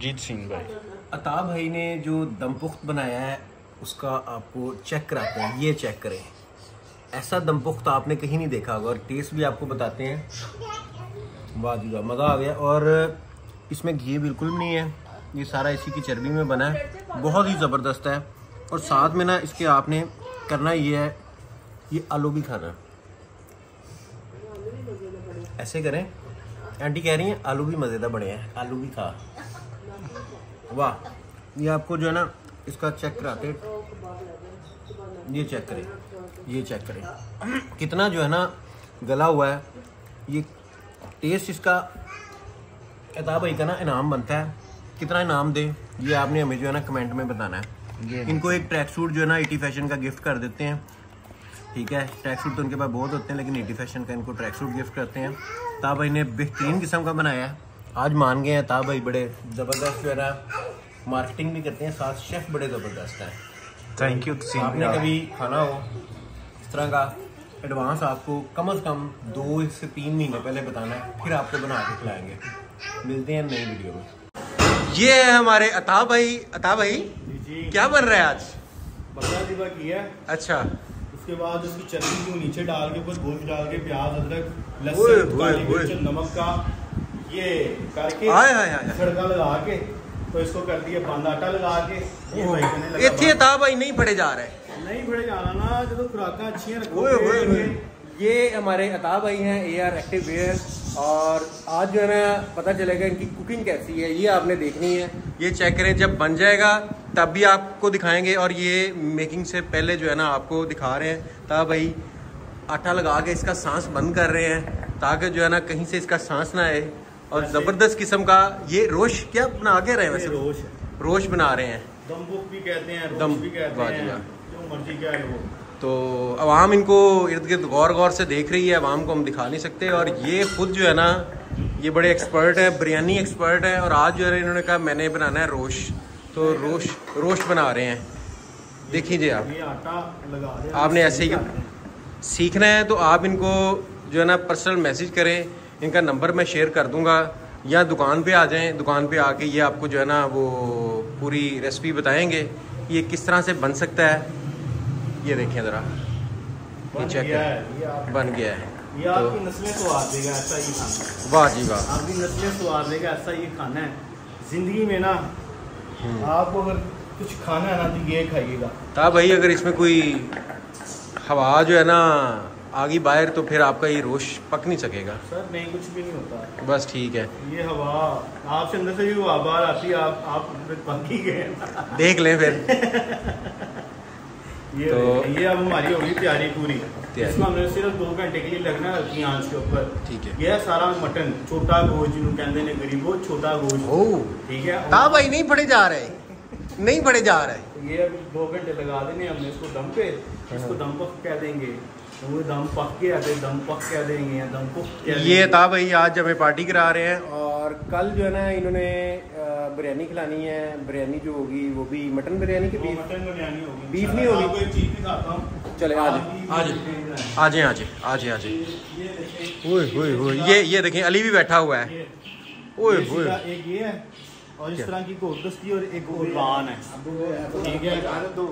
जीत सिंह भाई। अता भाई ने जो दम पुख्त बनाया है, उसका आपको चेक कराते हैं, ये चेक करें। ऐसा दम पुख्त आपने कहीं नहीं देखा होगा, और टेस्ट भी आपको बताते हैं। वाह जी वाह, मज़ा आ गया। और इसमें घी बिल्कुल नहीं है, ये सारा इसी की चर्बी में बना है। बहुत ही ज़बरदस्त है। और साथ में ना, इसके आपने करना ये है, ये आलू भी खाना। ऐसे करें आंटी कह रही हैं आलू भी मज़ेदार बने हैं आलू भी खा। वाह ये आपको जो है ना इसका चेक कराते ये चेक करें ये चेक करें। कितना जो है ना गला हुआ है ये टेस्ट इसका किताब भाई का ना इनाम बनता है। कितना इनाम दे ये आपने हमें जो है ना कमेंट में बताना है। इनको एक ट्रैक सूट जो है ना एटी फ़ैशन का गिफ्ट कर देते हैं। ठीक है ट्रैक सूट तो उनके पास बहुत होते हैं लेकिन एटी फ़ैशन का इनको ट्रैक सूट गिफ्ट करते हैं। ता भाई ने बेहतरीन किस्म का बनाया है। आज मान गए हैं ता भाई बड़े ज़बरदस्त जो है ना मार्केटिंग भी करते हैं साथ शेफ बड़े ज़बरदस्त हैं। थैंक यू आपने कभी खाना हो? इस तरह का एडवांस आपको कम अज़ कम दो से तीन महीने पहले बताना है फिर आपको बना के खिलाएँगे। मिलते हैं नई वीडियो में। ये है हमारे अता भाई अता भाई क्या बन रहा है आज? किया अच्छा। उसके बाद उसकी चटनी को नीचे डाल के ऊपर गोश्त डाल के प्याज अदरक लहसुन काली मिर्च नमक का ये करके। तड़का लगा के तो इसको कर दिया बंद आटा लगा के। ये भाई कहने लगा भाई नहीं पड़े जा रहे। नहीं बड़े जाना ना जो खुराक अच्छी ओए। ये हमारे अता भाई हैं ए आर एक्टिव वेयर और आज जो है ना पता चलेगा इनकी कुकिंग कैसी है ये आपने देखनी है। ये चेक करें जब बन जाएगा तब भी आपको दिखाएँगे और ये मेकिंग से पहले जो है ना आपको दिखा रहे हैं। तब भाई आटा लगा के इसका सांस बंद कर रहे हैं ताकि जो है ना कहीं से इसका सांस ना आए। और ज़बरदस्त किस्म का ये रोश क्या बना के रहे हैं वैसे? रोश रोश बना रहे हैं। दमबुक भी कहते हैं दम- भी कहते हैं। जो मर्ज़ी क्या है वो। तो अवाम इनको इर्द गिर्द गौर गौर से देख रही है अवाम को हम दिखा नहीं सकते। और ये खुद जो है ना ये बड़े एक्सपर्ट हैं बिरयानी एक्सपर्ट हैं और आज जो है इन्होंने कहा मैंने बनाना है रोश। तो रोश रोस्ट बना रहे हैं। देखिए जी आप। आटा आपने ऐसे ही सीखना है तो आप इनको जो है ना पर्सनल मैसेज करें इनका नंबर मैं शेयर कर दूँगा या दुकान पे आ जाएँ। दुकान पे आके ये आपको जो है ना वो पूरी रेसिपी बताएँगे ये किस तरह से बन सकता है। ये देखें ज़रा। ये बन चेक है बन गया है। ये आपकी नस्लें स्वाद देगा ऐसा ही खाना वाह जी वाह। आपकी नस्लें स्वाद देगा ऐसा खाना है। ज़िंदगी में ना आपको अगर कुछ खाना है ना तो ये खाइएगा। भाई अगर इसमें कोई हवा जो है ना आगी बाहर तो फिर आपका ये रोश पक नहीं सकेगा। सर नहीं कुछ भी नहीं होता। बस ठीक है। ये हवा आपसे अंदर से भी हवा बाहर आती है आप आप पक ही गए। देख लें फिर। ये तो- ये अब हमारी होगी तैयारी पूरी। तैयारी। इसको हमने सिर्फ़ दो घंटे के लिए लगना है हल्की आँच के ऊपर। ठीक है। ये है सारा मटन छोटा गोश्त जिन्होंने कहते हैं गरीबो छोटा गोश्त। ओ ठीक है? ता भाई नहीं पड़े जा रहे। नहीं पड़े जा रहे। तो ये अभी दो घंटे लगा देने हमने इसको दम पे। इसको दम पक कह देंगे। तो वो दम पक के आते दम पक कह देंगे दम पुक ये था भाई आज हमें पार्टी करा रहे हैं। और कल जो है ना इन्होंने बिरयानी खिलानी है। बिरयानी जो होगी वो भी मटन बिरयानी की बीफ मटन बिरयानी होगी। बीफ नहीं होगी? चले, आ जाए, आप भी आ जाए। आ जाए आ जाए आ जाए। ये देखें ओए ओए ओए ये ये देखें अली भी बैठा हुआ है। ओए ये ओए एक ये है और इस तरह की गोदस्ती और एक कुर्बान है। ठीक है?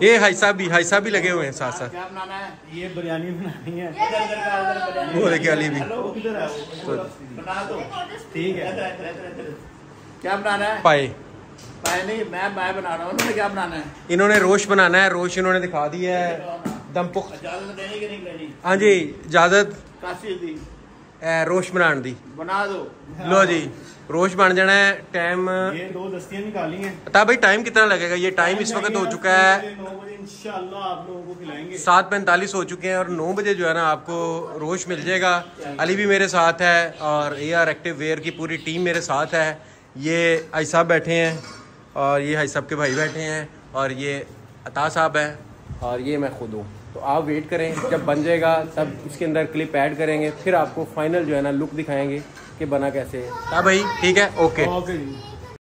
ये हाई साहब भी हाई साहब भी लगे हुए हैं साथ साथ। क्या बनाना है? ये बिरयानी बनानी है। वो देखिए अली भी। वो है वो? बना दो। ठीक है। क्या बनाना है? पाए। पाए नहीं मैं मैं बना रहा हूँ। उन्होंने क्या बनाना है? इन्होंने रोश बनाना है रोश इन्होंने दिखा दिया है। हाँ काशी दी। ए, रोश बनाने दी। बना दो। लो जी रोश बन जाना है टाइम ये दो दस्तियाँ निकाली हैं पता भाई टाइम कितना लगेगा? ये टाइम इस वक्त हो चुका है। सात पैंतालीस हो चुके हैं और नौ बजे जो है ना आपको रोश मिल जाएगा। अली भी मेरे साथ है और ए आर एक्टिव वेयर की पूरी टीम मेरे साथ है। ये आई साहब बैठे हैं और ये आई साहब के भाई बैठे हैं और ये अता साहब हैं और ये मैं खुद हूँ। तो आप वेट करें जब बन जाएगा तब इसके अंदर क्लिप ऐड करेंगे फिर आपको फाइनल जो है ना लुक दिखाएँगे कि बना कैसे है। हाँ भाई ठीक है ओके ओके जी।